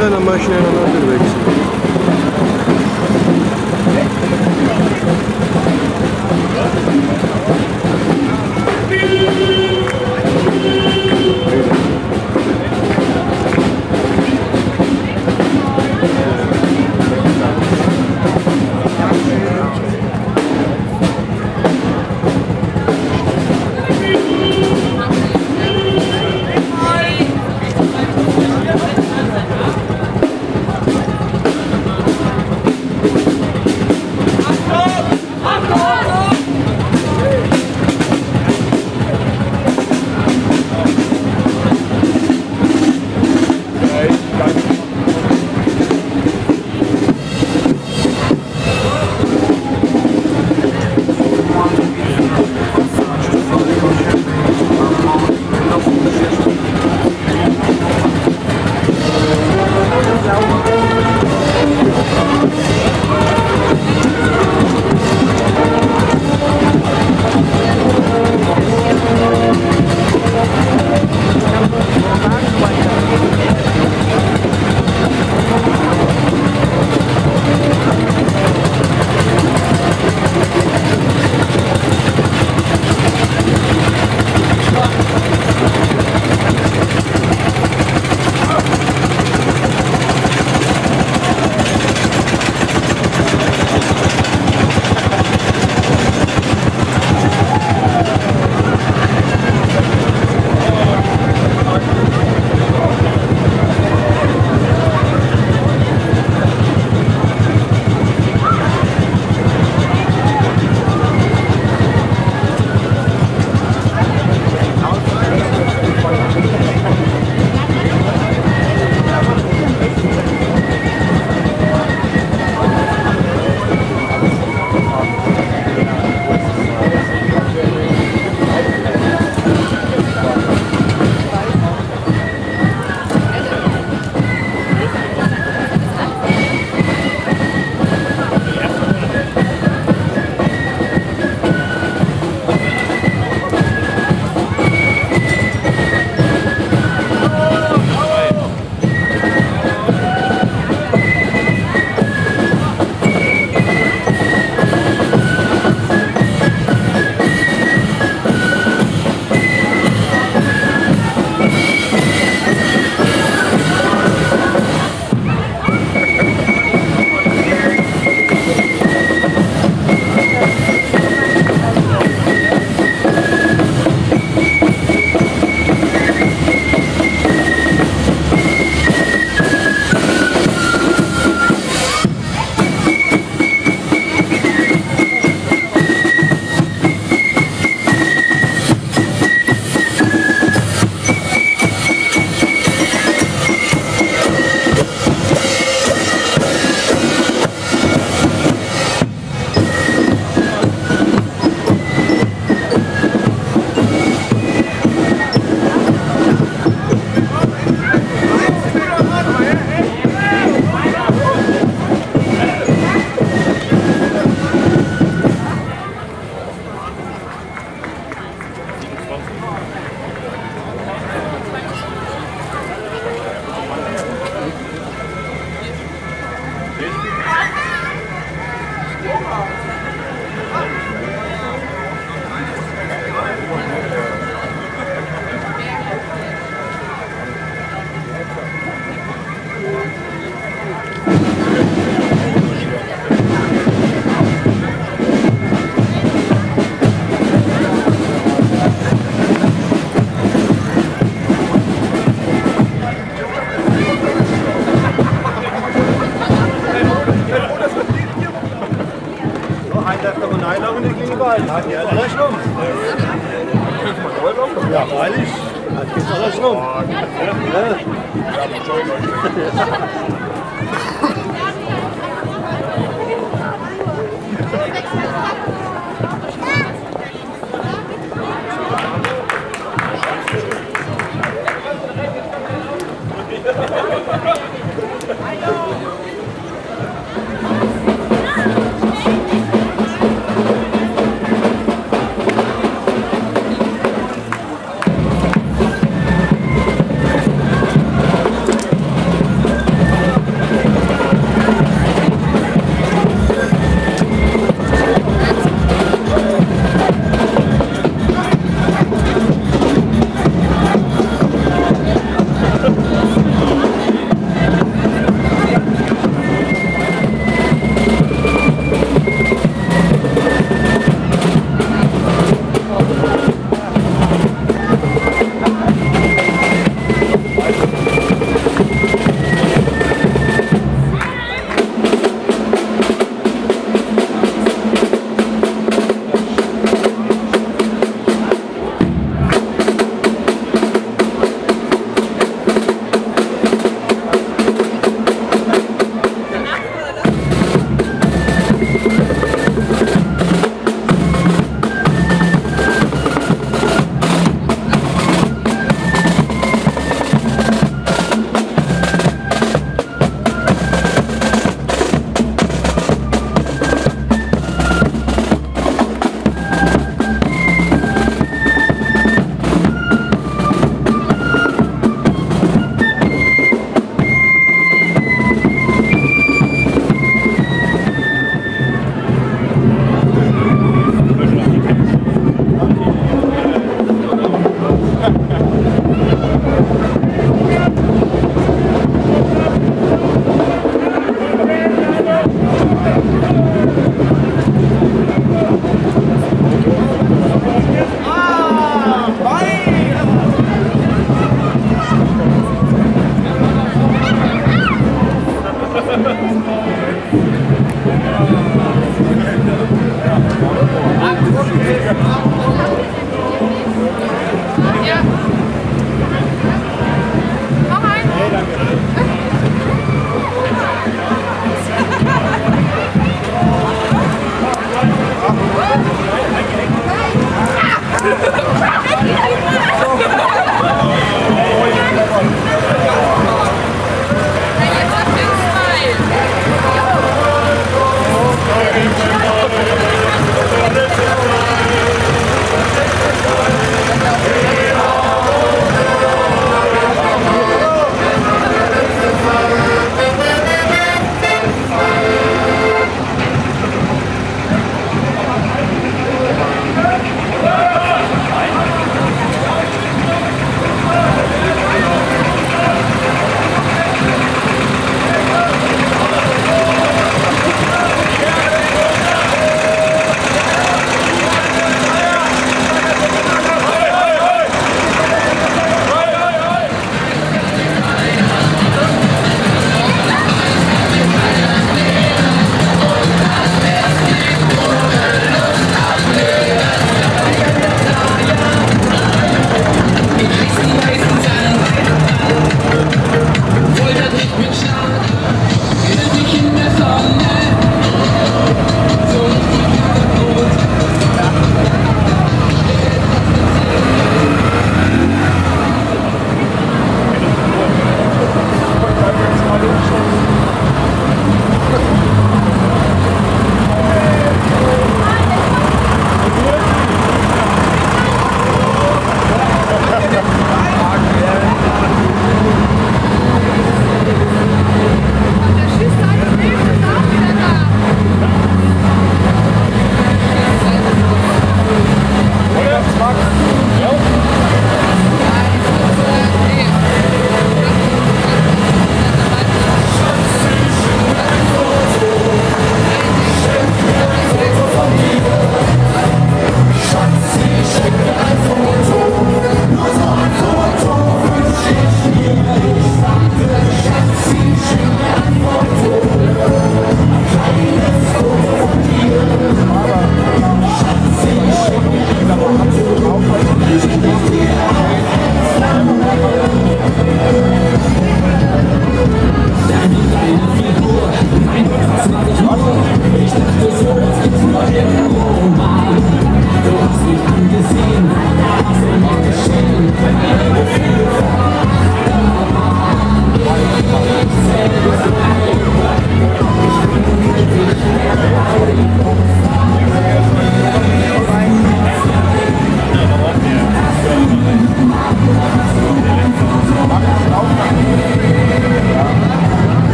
Hemen maşinayla öldürmek. Ja, andersrum. Ja, freilich. Das geht andersrum. Ja.